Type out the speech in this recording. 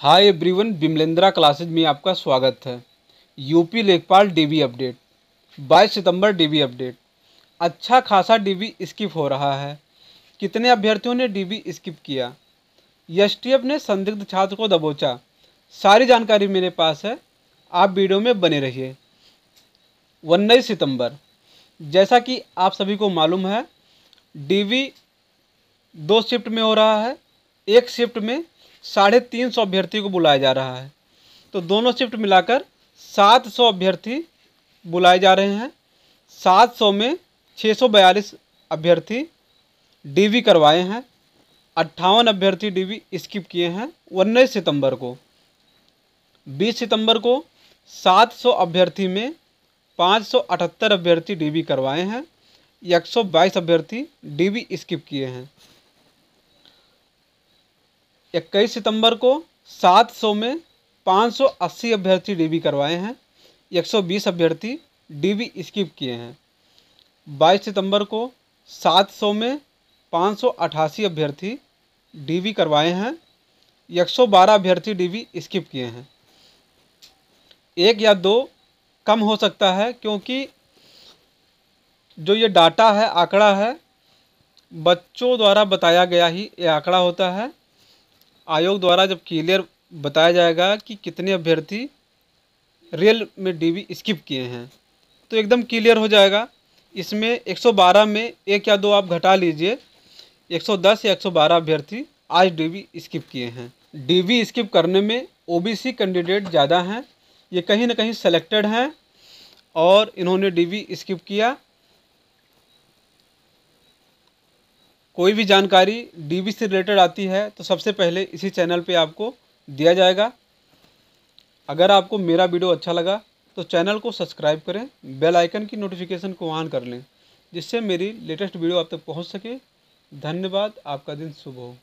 Hi everyone बिमलेंद्रा classes में आपका स्वागत है। यूपी लेखपाल डीबी अपडेट 22 सितंबर डीबी अपडेट अच्छा खासा डीबी स्किप हो रहा है। कितने अभ्यर्थियों ने डीबी स्किप किया? एसटीएफ ने संदिग्ध छात्र को दबोचा। सारी जानकारी मेरे पास है। आप वीडियो में बने रहिए। उन्नीस सितंबर, जैसा कि आप सभी को मालूम है डीवी दो शिफ्ट में हो रहा है। एक शिफ्ट में साढ़े तीन सौ अभ्यर्थी को बुलाया जा रहा है। तो दोनों शिफ्ट मिलाकर सात सौ अभ्यर्थी बुलाए जा रहे हैं। सात सौ में छः सौ बयालीस अभ्यर्थी डीवी करवाए हैं। अट्ठावन अभ्यर्थी डीवी स्किप किए हैं उन्नीस सितंबर को। बीस सितंबर को सात सौ अभ्यर्थी में पाँच सौ अठहत्तर अभ्यर्थी डीवी करवाए हैं। एक सौ बाईस अभ्यर्थी डीवी स्किप किए हैं। इक्कीस सितंबर को 700 में 580 अभ्यर्थी डीबी करवाए हैं 120 अभ्यर्थी डीबी स्किप किए हैं। 22 सितंबर को 700 में 588 अभ्यर्थी डीवी करवाए हैं 112 अभ्यर्थी डीवी स्किप किए हैं। एक या दो कम हो सकता है क्योंकि जो ये डाटा है, आंकड़ा है, बच्चों द्वारा बताया गया ही ये आंकड़ा होता है। आयोग द्वारा जब क्लियर बताया जाएगा कि कितने अभ्यर्थी रियल में डीवी स्किप किए हैं तो एकदम क्लियर हो जाएगा। इसमें 112 में एक या दो आप घटा लीजिए 110 या 112 अभ्यर्थी आज डीवी स्किप किए हैं। डीवी स्किप करने में ओबीसी कैंडिडेट ज़्यादा हैं, ये कहीं ना कहीं सेलेक्टेड हैं और इन्होंने डीवी स्किप किया। कोई भी जानकारी डीबी से रिलेटेड आती है तो सबसे पहले इसी चैनल पे आपको दिया जाएगा। अगर आपको मेरा वीडियो अच्छा लगा तो चैनल को सब्सक्राइब करें बेल आइकन की नोटिफिकेशन को ऑन कर लें, जिससे मेरी लेटेस्ट वीडियो आप तक पहुँच सके। धन्यवाद, आपका दिन शुभ हो।